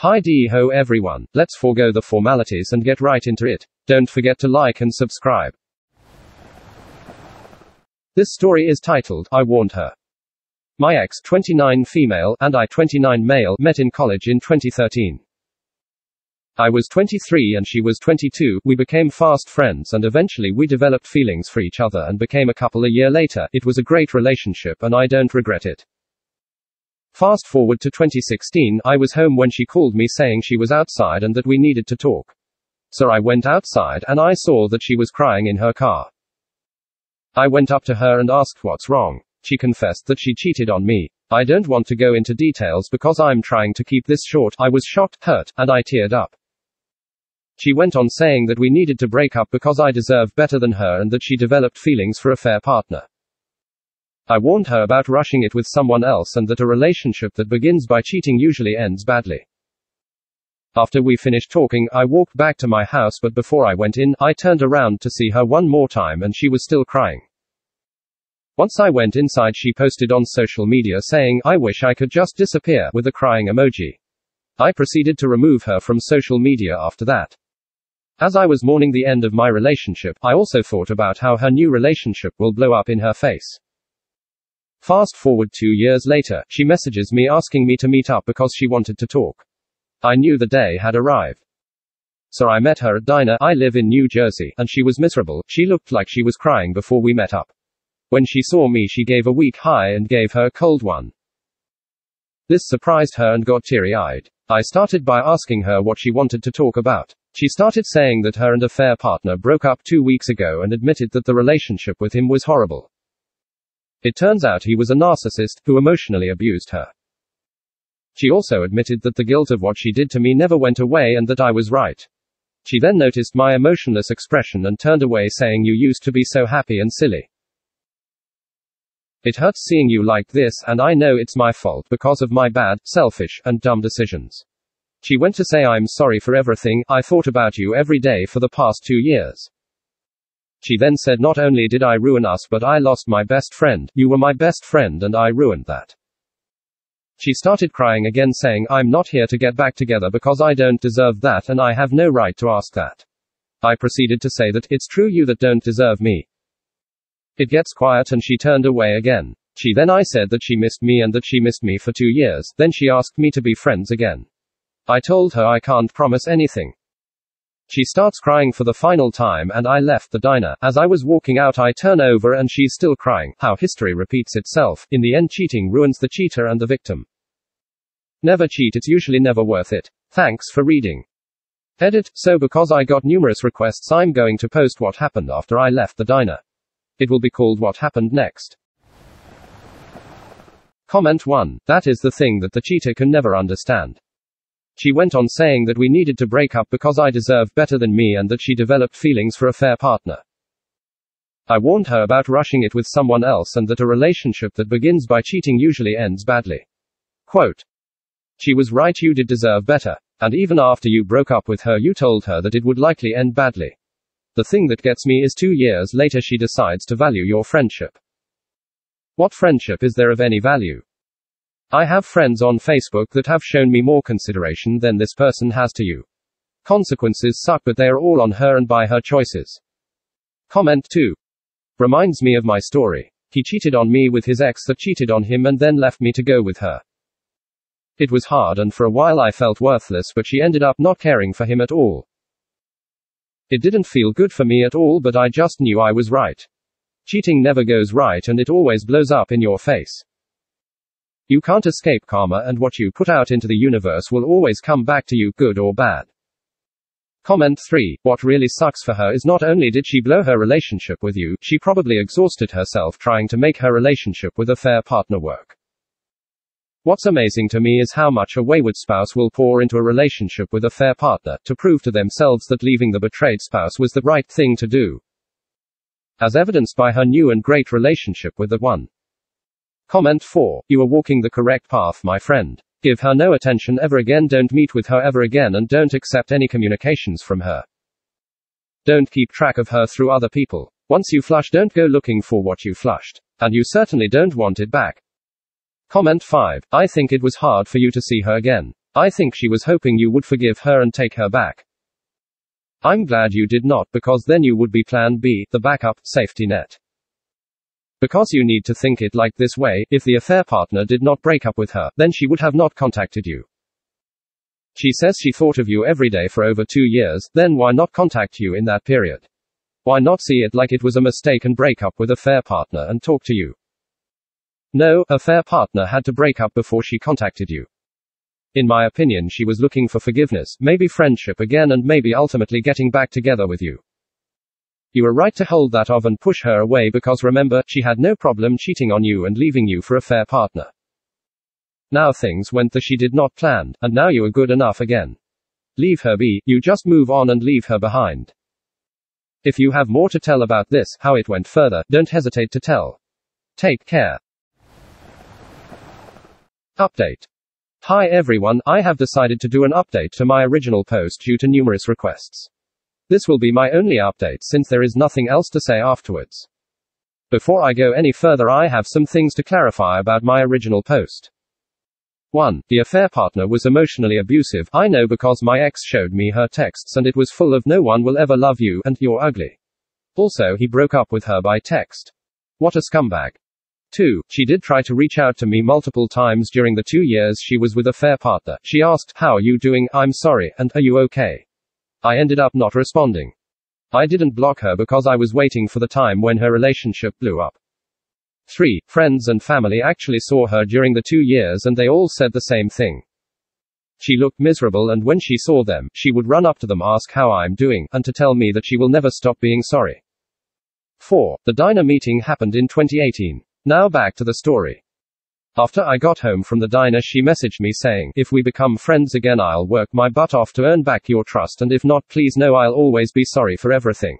Hi dee ho everyone, let's forego the formalities and get right into it. Don't forget to like and subscribe. This story is titled, I Warned Her. My ex, 29 female, and I, 29 male, met in college in 2013. I was 23 and she was 22. We became fast friends and eventually we developed feelings for each other and became a couple a year later. It was a great relationship and I don't regret it. Fast forward to 2016, I was home when she called me saying she was outside and that we needed to talk. So I went outside and I saw that she was crying in her car. I went up to her and asked what's wrong. She confessed that she cheated on me. I don't want to go into details because I'm trying to keep this short. I was shocked, hurt, and I teared up. She went on saying that we needed to break up because I deserve better than her and that she developed feelings for affair partner. I warned her about rushing it with someone else and that a relationship that begins by cheating usually ends badly. After we finished talking, I walked back to my house, but before I went in, I turned around to see her one more time and she was still crying. Once I went inside, she posted on social media saying, I wish I could just disappear, with a crying emoji. I proceeded to remove her from social media after that. As I was mourning the end of my relationship, I also thought about how her new relationship will blow up in her face. Fast forward two years later, she messages me asking me to meet up because she wanted to talk. I knew the day had arrived. So I met her at diner. I live in New Jersey, and she was miserable. She looked like she was crying before we met up. When she saw me, she gave a weak hi and gave her a cold one. This surprised her and got teary eyed. I started by asking her what she wanted to talk about. She started saying that her and affair partner broke up two weeks ago and admitted that the relationship with him was horrible. It turns out he was a narcissist who emotionally abused her. She also admitted that the guilt of what she did to me never went away and that I was right. She then noticed my emotionless expression and turned away, saying, You used to be so happy and silly. It hurts seeing you like this, and I know it's my fault because of my bad, selfish, and dumb decisions. She went to say I'm sorry for everything, I thought about you every day for the past two years. She then said not only did I ruin us but I lost my best friend, you were my best friend and I ruined that. She started crying again saying I'm not here to get back together because I don't deserve that and I have no right to ask that. I proceeded to say that it's true you that don't deserve me. It gets quiet and she turned away again. She then I said that she missed me and that she missed me for two years, then she asked me to be friends again. I told her I can't promise anything. She starts crying for the final time and I left the diner. As I was walking out, I turn over and she's still crying. How history repeats itself. In the end, cheating ruins the cheater and the victim. Never cheat, it's usually never worth it. Thanks for reading. Edit. So, because I got numerous requests, I'm going to post what happened after I left the diner. It will be called What Happened Next. Comment 1. That is the thing that the cheater can never understand. She went on saying that we needed to break up because I deserve better than me and that she developed feelings for affair partner. I warned her about rushing it with someone else and that a relationship that begins by cheating usually ends badly. Quote. She was right, you did deserve better. And even after you broke up with her, you told her that it would likely end badly. The thing that gets me is two years later she decides to value your friendship. What friendship is there of any value? I have friends on Facebook that have shown me more consideration than this person has to you. Consequences suck, but they are all on her and by her choices. Comment 2. Reminds me of my story. He cheated on me with his ex that cheated on him and then left me to go with her. It was hard and for a while I felt worthless, but she ended up not caring for him at all. It didn't feel good for me at all, but I just knew I was right. Cheating never goes right and it always blows up in your face. You can't escape karma, and what you put out into the universe will always come back to you, good or bad. Comment 3. What really sucks for her is not only did she blow her relationship with you, she probably exhausted herself trying to make her relationship with affair partner work. What's amazing to me is how much a wayward spouse will pour into a relationship with affair partner to prove to themselves that leaving the betrayed spouse was the right thing to do. As evidenced by her new and great relationship with the one. Comment 4. You are walking the correct path, my friend. Give her no attention ever again, don't meet with her ever again, and don't accept any communications from her. Don't keep track of her through other people. Once you flush, don't go looking for what you flushed. And you certainly don't want it back. Comment 5. I think it was hard for you to see her again. I think she was hoping you would forgive her and take her back. I'm glad you did not because then you would be plan B, the backup, safety net. Because you need to think it like this way, if the affair partner did not break up with her, then she would have not contacted you. She says she thought of you every day for over two years, then why not contact you in that period? Why not see it like it was a mistake and break up with affair partner and talk to you? No, affair partner had to break up before she contacted you. In my opinion, she was looking for forgiveness, maybe friendship again, and maybe ultimately getting back together with you. You were right to hold that off and push her away because remember, she had no problem cheating on you and leaving you for affair partner. Now things went the she did not plan, and now you are good enough again. Leave her be, you just move on and leave her behind. If you have more to tell about this, how it went further, don't hesitate to tell. Take care. Update. Hi everyone, I have decided to do an update to my original post due to numerous requests. This will be my only update since there is nothing else to say afterwards. Before I go any further, I have some things to clarify about my original post. 1. The affair partner was emotionally abusive. I know because my ex showed me her texts and it was full of no one will ever love you and you're ugly. Also, he broke up with her by text. What a scumbag. 2. She did try to reach out to me multiple times during the two years she was with affair partner. She asked, How are you doing? I'm sorry, and are you okay? I ended up not responding. I didn't block her because I was waiting for the time when her relationship blew up. 3. Friends and family actually saw her during the two years and they all said the same thing. She looked miserable, and when she saw them, she would run up to them, ask how I'm doing, and to tell me that she will never stop being sorry. 4. The diner meeting happened in 2018. Now back to the story. After I got home from the diner, she messaged me saying, If we become friends again, I'll work my butt off to earn back your trust, and if not, please know I'll always be sorry for everything.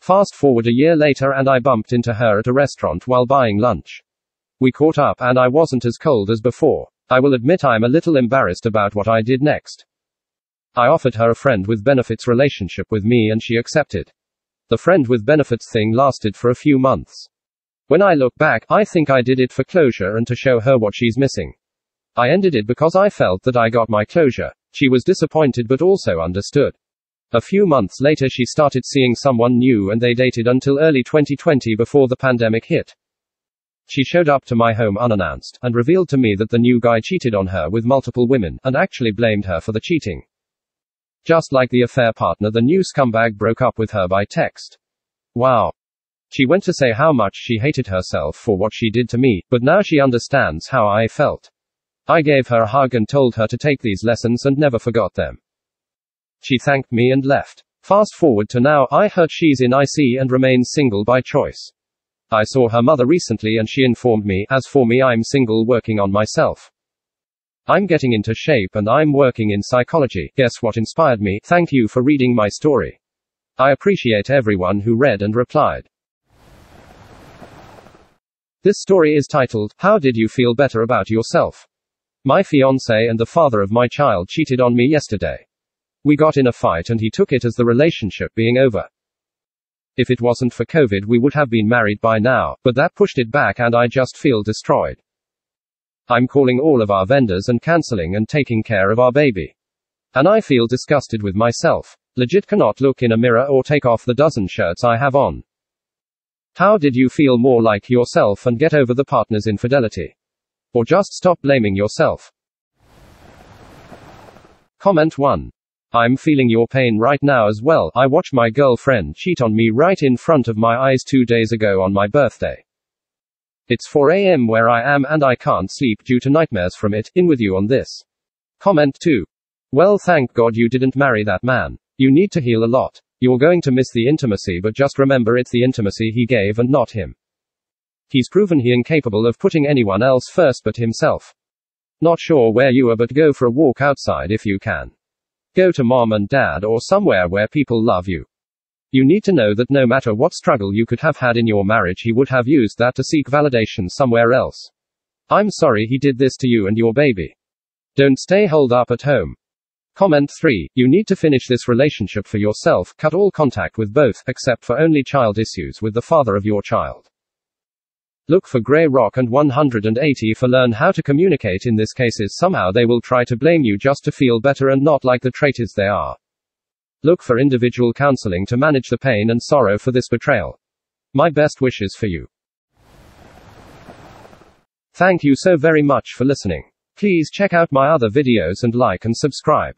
Fast forward a year later, and I bumped into her at a restaurant while buying lunch. We caught up, and I wasn't as cold as before. I will admit I'm a little embarrassed about what I did next. I offered her a friend with benefits relationship with me, and she accepted. The friend with benefits thing lasted for a few months. When I look back, I think I did it for closure and to show her what she's missing. I ended it because I felt that I got my closure. She was disappointed but also understood. A few months later, she started seeing someone new and they dated until early 2020 before the pandemic hit. She showed up to my home unannounced and revealed to me that the new guy cheated on her with multiple women and actually blamed her for the cheating. Just like the affair partner, the new scumbag broke up with her by text. Wow. She went to say how much she hated herself for what she did to me, but now she understands how I felt. I gave her a hug and told her to take these lessons and never forgot them. She thanked me and left. Fast forward to now, I heard she's in IC and remains single by choice. I saw her mother recently and she informed me, as for me, I'm single working on myself. I'm getting into shape and I'm working in psychology. Guess what inspired me? Thank you for reading my story. I appreciate everyone who read and replied. This story is titled, How Did You Feel Better About Yourself? My fiance and the father of my child cheated on me yesterday. We got in a fight and he took it as the relationship being over. If it wasn't for COVID, we would have been married by now, but that pushed it back and I just feel destroyed. I'm calling all of our vendors and canceling and taking care of our baby. And I feel disgusted with myself. Legit cannot look in a mirror or take off the dozen shirts I have on. How did you feel more like yourself and get over the partner's infidelity? Or just stop blaming yourself? Comment 1. I'm feeling your pain right now as well. I watched my girlfriend cheat on me right in front of my eyes two days ago on my birthday. It's 4 am where I am and I can't sleep due to nightmares from it. In with you on this. Comment 2. Well, thank God you didn't marry that man. You need to heal a lot. You're going to miss the intimacy, but just remember it's the intimacy he gave and not him. He's proven he incapable of putting anyone else first but himself. Not sure where you are, but go for a walk outside if you can. Go to mom and dad or somewhere where people love you. You need to know that no matter what struggle you could have had in your marriage, he would have used that to seek validation somewhere else. I'm sorry he did this to you and your baby. Don't stay holed up at home. Comment 3. You need to finish this relationship for yourself, cut all contact with both, except for only child issues with the father of your child. Look for Grey Rock and 180 for learn how to communicate in this cases somehow they will try to blame you just to feel better and not like the traitors they are. Look for individual counseling to manage the pain and sorrow for this betrayal. My best wishes for you. Thank you so very much for listening. Please check out my other videos and like and subscribe.